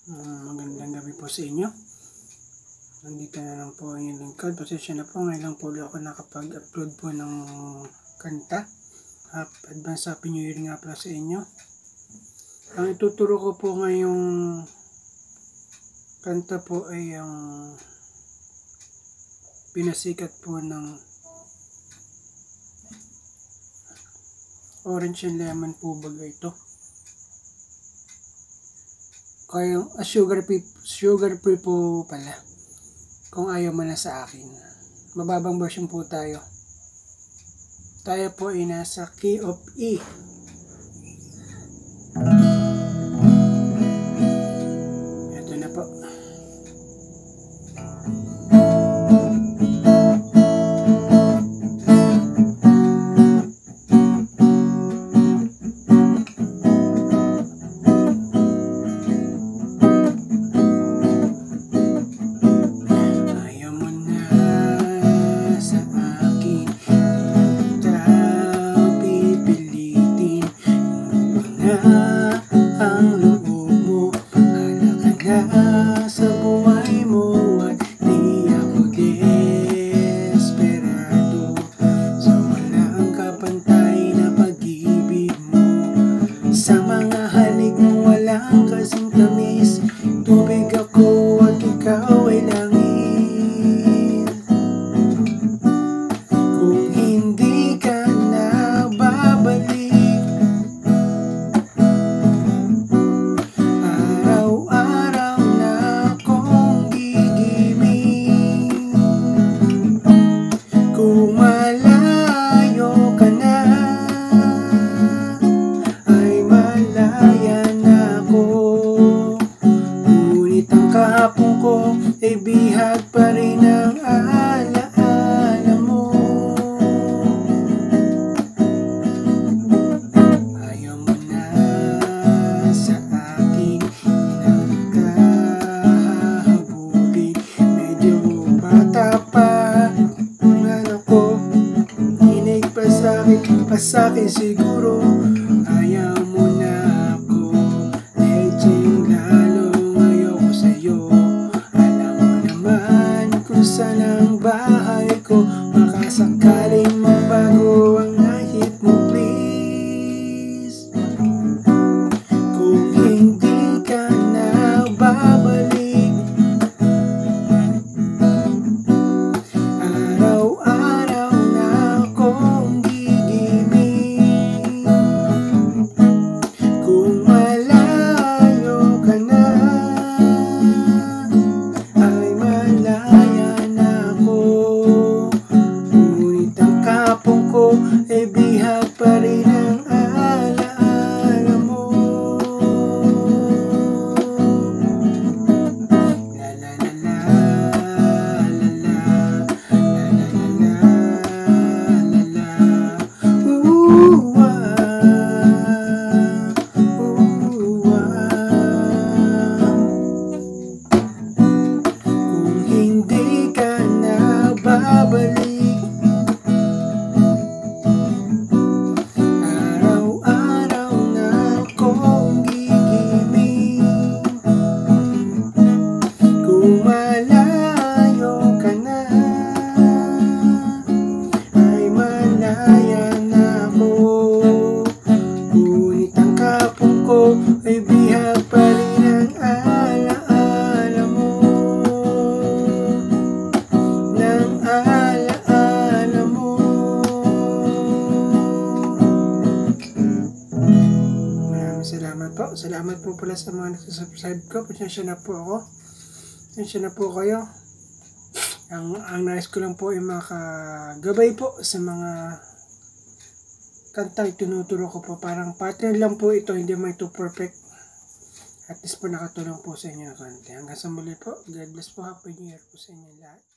Mm, magandang gabi po sa inyo. Nandito na lang po ang inyong lingkod. Pasensya na po, ngayon lang po ako nakapag-upload po ng kanta. Hap- Advance Happy New Year nga pala sa inyo. Ang ituturo ko po ngayong kanta po ay ang pinasikat po ng Orange and Lemon po baga ito kaya ah, sugar free sugar free po pala. Kung ayaw mo na sa akin. Mababang version po tayo. Tayo po ay nasa key of E time. Malayo ka na. Ay malaya na ako. Ngunit ang ko ay bihag pa rin ang sa'kin siguro Ayaw mo na ako Medyo lalo ngayon ko sa'yo Alam mo naman kung saan ang bahay ko Baka sakaling mabago po. Salamat po pala sa mga nagsasubscribe ko. Pasensya na po ako. Pasensya na po kayo. Ang, ang nais ko lang po ay makagabay po sa mga kantang tinuturo ko po. Parang partner lang po ito. Hindi mo ito perfect. At least po nakatulong po sa inyo ng konti. Hanggang sa muli po. God bless po. Happy New Year po sa inyo lahat.